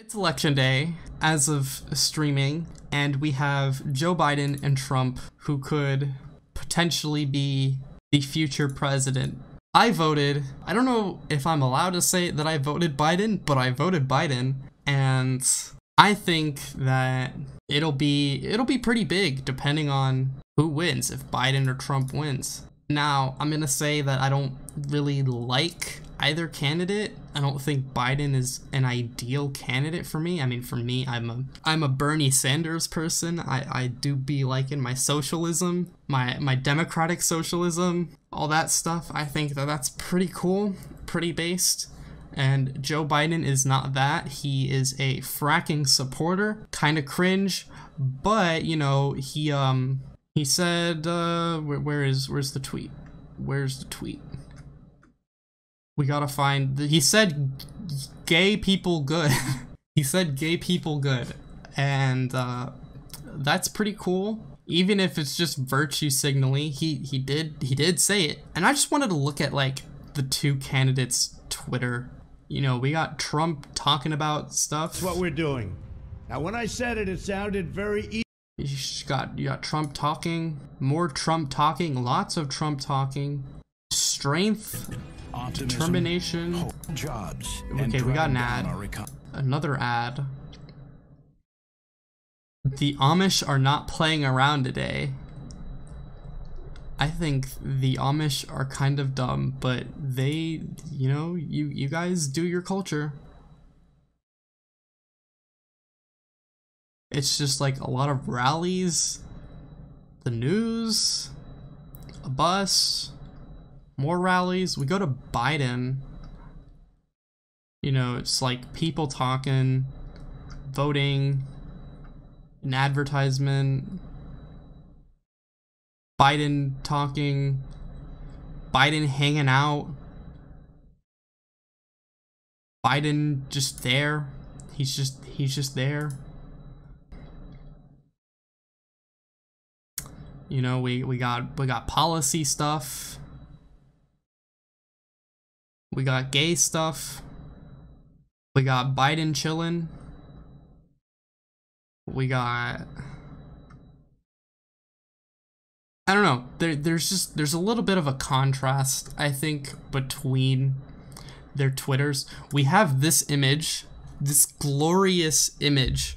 It's election day as of streaming, and we have Joe Biden and Trump who could potentially be the future president. I voted, I don't know if I'm allowed to say that I voted Biden, but I voted Biden, and I think that it'll be it'll be pretty big depending on who wins if Biden or Trump wins. Now, I'm going to say that I don't really like either candidate. I don't think Biden is an ideal candidate for me. I mean, for me, I'm a I'm a Bernie Sanders person. I, I do be liking my socialism, my my democratic socialism, all that stuff. I think that that's pretty cool, pretty based. And Joe Biden is not that. He is a fracking supporter, kind of cringe, but you know he um he said uh where, where is where's the tweet? Where's the tweet? we gotta find. He said gay people good. he said gay people good, and uh, that's pretty cool. Even if it's just virtue signaling, he he did he did say it. And I just wanted to look at like the two candidates' Twitter. You know, we got Trump talking about stuff. That's what we're doing. Now, when I said it, it sounded very easy. You got you got Trump talking, more Trump talking, lots of Trump talking, strength Optimism, determination. Hope, jobs. Okay, we got an ad. Another ad. The Amish are not playing around today. I think the Amish are kind of dumb, but they, you know, you you guys do your culture. It's just like a lot of rallies, the news, a bus, more rallies. We go to Biden. You know, it's like people talking, voting, an advertisement, Biden talking, Biden hanging out, Biden just there. He's just he's just there. You know, we we got we got policy stuff. We got gay stuff. We got Biden chilling. We got I don't know. There there's just there's a little bit of a contrast I think between their twitters. We have this image, this glorious image.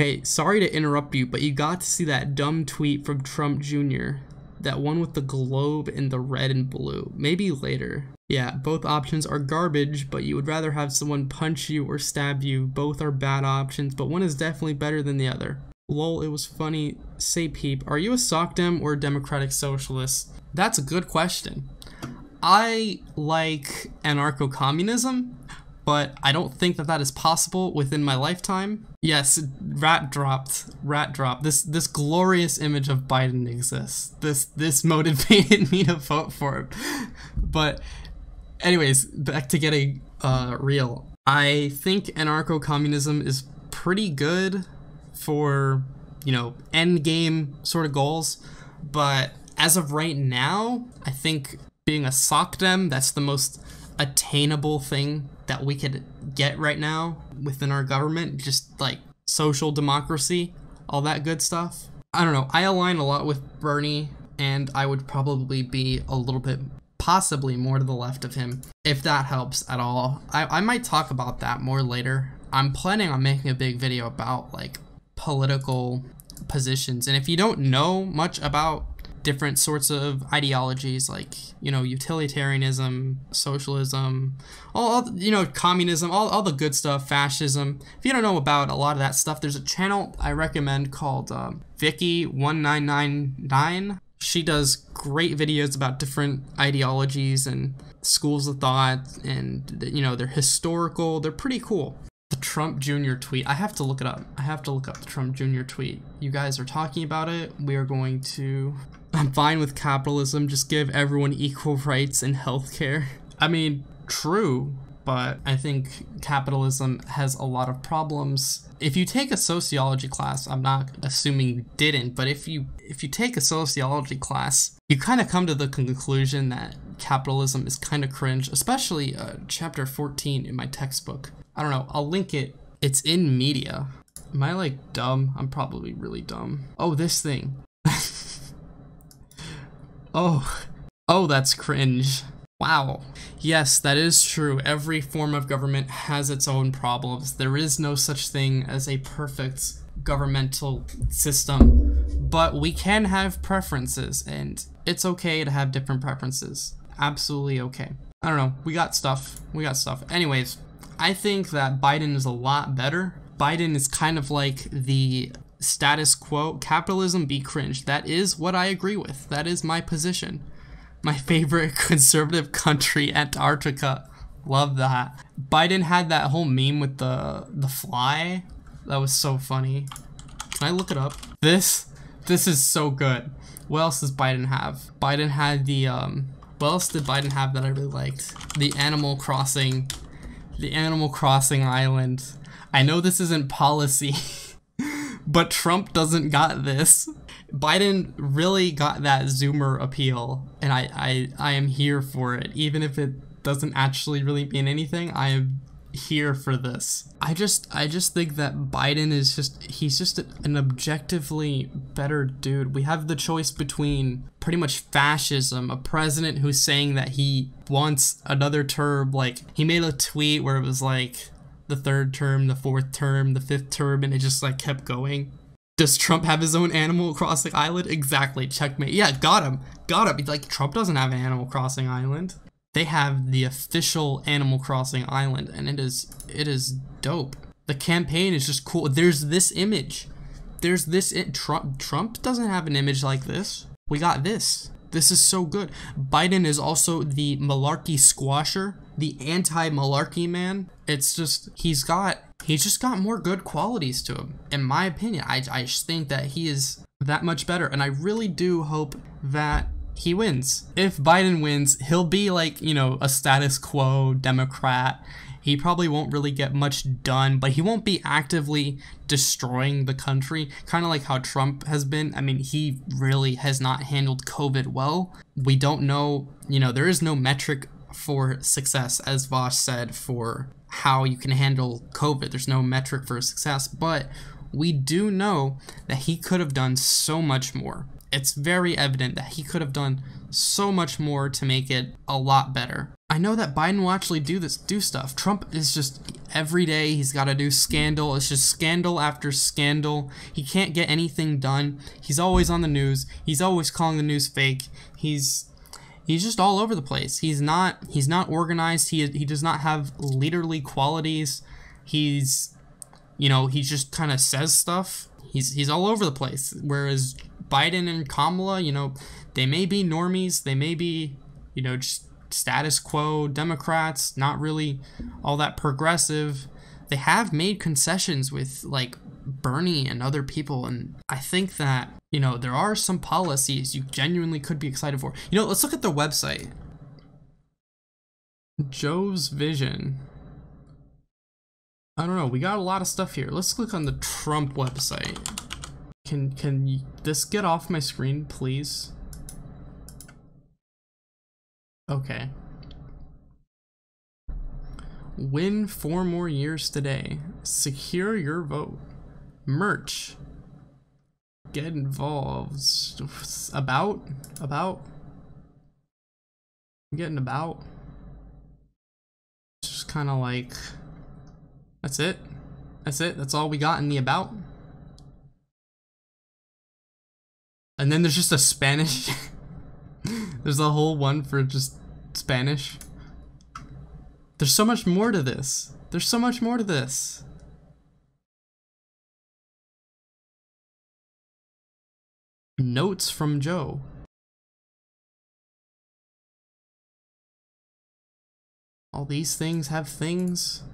Hey, sorry to interrupt you, but you got to see that dumb tweet from Trump Jr. That one with the globe in the red and blue. Maybe later. Yeah, both options are garbage, but you would rather have someone punch you or stab you. Both are bad options, but one is definitely better than the other. Lol, it was funny. Say peep, are you a SOCDEM or a Democratic Socialist? That's a good question. I like anarcho-communism, but I don't think that that is possible within my lifetime. Yes, rat dropped, rat dropped. This this glorious image of Biden exists. This this motivated me to vote for him. But anyways, back to getting uh, real. I think anarcho-communism is pretty good for, you know, end game sort of goals, but as of right now, I think being a sock dem, that's the most attainable thing that we could get right now within our government, just like social democracy, all that good stuff. I don't know, I align a lot with Bernie, and I would probably be a little bit possibly more to the left of him, if that helps at all. I, I might talk about that more later. I'm planning on making a big video about like political positions. And if you don't know much about different sorts of ideologies like you know utilitarianism socialism all, all, you know communism all, all the good stuff fascism. If you don't know about a lot of that stuff there's a channel i recommend called um, Viki1999 she does great videos about different ideologies and schools of thought and you know they're historical. They're pretty cool. The trump jr tweet i have to look it up. I have to look up the trump jr tweet. You guys are talking about it. We are going to i'm fine with capitalism just give everyone equal rights and healthcare i mean true but I think capitalism has a lot of problems. If you take a sociology class, I'm not assuming you didn't, but if you if you take a sociology class, you kind of come to the conclusion that capitalism is kind of cringe, especially uh, chapter 14 in my textbook. I don't know, I'll link it It's in media. Am I like dumb? I'm probably really dumb. Oh, this thing. Oh. Oh, that's cringe. Wow. Yes, that is true. Every form of government has its own problems. There is no such thing as a perfect governmental system, but we can have preferences, and it's okay to have different preferences. Absolutely okay. I don't know. We got stuff. We got stuff. Anyways, I think that Biden is a lot better. Biden is kind of like the status quo. Capitalism be cringe. That is what I agree with. That is my position. My favorite conservative country, Antarctica. Love that. Biden had that whole meme with the the fly. That was so funny. Can I look it up? This this is so good. What else does Biden have? Biden had the um what else did Biden have that I really liked? The Animal Crossing the Animal Crossing island. I know this isn't policy, but Trump doesn't got this. Biden really got that Zoomer appeal, and I, I, I am here for it. Even if it doesn't actually really mean anything, I am here for this. I just I just think that Biden is just he's just an objectively better dude. We have the choice between pretty much fascism, a president who's saying that he wants another term like he made a tweet where it was like the third term, the fourth term, the fifth term and it just like kept going. Does Trump have his own Animal Crossing island? Exactly. Checkmate. Yeah, got him. Got him. Like Trump doesn't have an Animal Crossing island. They have the official Animal Crossing island and it is it is dope. The campaign is just cool. There's this image. There's this it, Trump Trump doesn't have an image like this. We got this. This is so good. Biden is also the malarkey squasher, the anti-malarkey man. It's just he's got he's just got more good qualities to him. In my opinion, I I think that he is that much better, and I really do hope that he wins. If Biden wins, he'll be like you know a status quo Democrat he probably won't really get much done, but he won't be actively destroying the country, kind of like how Trump has been. I mean, he really has not handled COVID well. We don't know, you know, there is no metric for success, as Vaush said, for how you can handle COVID. There's no metric for success, but we do know that he could have done so much more. It's very evident that he could have done so much more to make it a lot better. I know that Biden will actually do this, do stuff. Trump is just every day he's got to do scandal. It's just scandal after scandal. He can't get anything done. He's always on the news. He's always calling the news fake. He's he's just all over the place. He's not he's not organized. He he does not have leaderly qualities. He's you know, he just kind of says stuff. He's he's all over the place. Whereas Biden and Kamala, you know, they may be normies. They may be, you know, just status quo Democrats, not really all that progressive. They have made concessions with like Bernie and other people, and I think that, you know, there are some policies you genuinely could be excited for. You know, let's look at the website. Joe's Vision. I don't know, we got a lot of stuff here. Let's click on the Trump website. Can can this get off my screen, please? Okay. Win four more years today. Secure your vote. Merch. Get involved. About? About? I'm getting about. It's just kind of like... That's it. That's it. That's all we got in the about. And then there's just a Spanish... There's a whole one for just Spanish. There's so much more to this. There's so much more to this. Notes from Joe. All these things have things.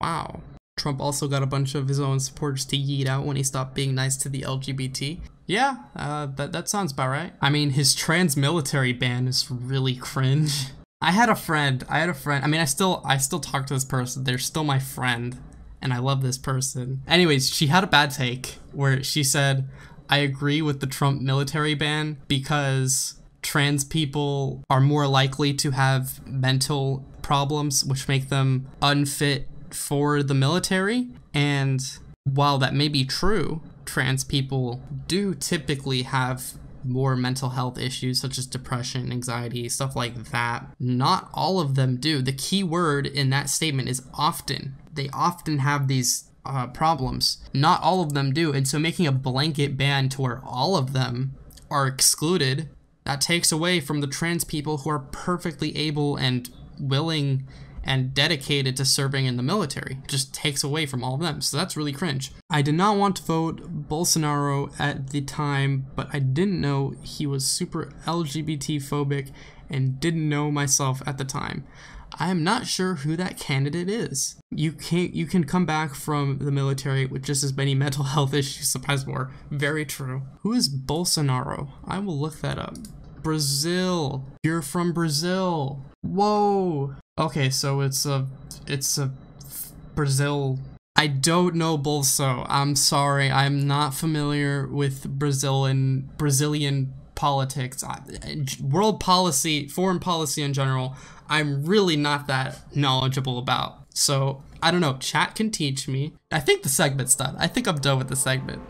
Wow. Trump also got a bunch of his own supporters to yeet out when he stopped being nice to the LGBT. Yeah, uh, that, that sounds about right. I mean, his trans military ban is really cringe. I had a friend, I had a friend, I mean, I still, I still talk to this person, they're still my friend, and I love this person. Anyways, she had a bad take where she said, I agree with the Trump military ban because trans people are more likely to have mental problems which make them unfit for the military. And while that may be true, trans people do typically have more mental health issues such as depression, anxiety, stuff like that. Not all of them do. The key word in that statement is often. They often have these uh, problems. Not all of them do. And so making a blanket ban to where all of them are excluded, that takes away from the trans people who are perfectly able and willing and dedicated to serving in the military. Just takes away from all of them. So that's really cringe. I did not want to vote Bolsonaro at the time, but I didn't know he was super LGBT phobic and didn't know myself at the time. I am not sure who that candidate is. You can't. you can come back from the military with just as many mental health issues, sometimes more. Very true. Who is Bolsonaro? I will look that up. Brazil. You're from Brazil. Whoa. Okay, so it's a it's a Brazil. I don't know Bolso. I'm sorry. I'm not familiar with Brazilian Brazilian politics, world policy, foreign policy in general. I'm really not that knowledgeable about. So I don't know. Chat can teach me. I think the segment's done. I think I'm done with the segment.